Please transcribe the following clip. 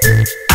Thank you.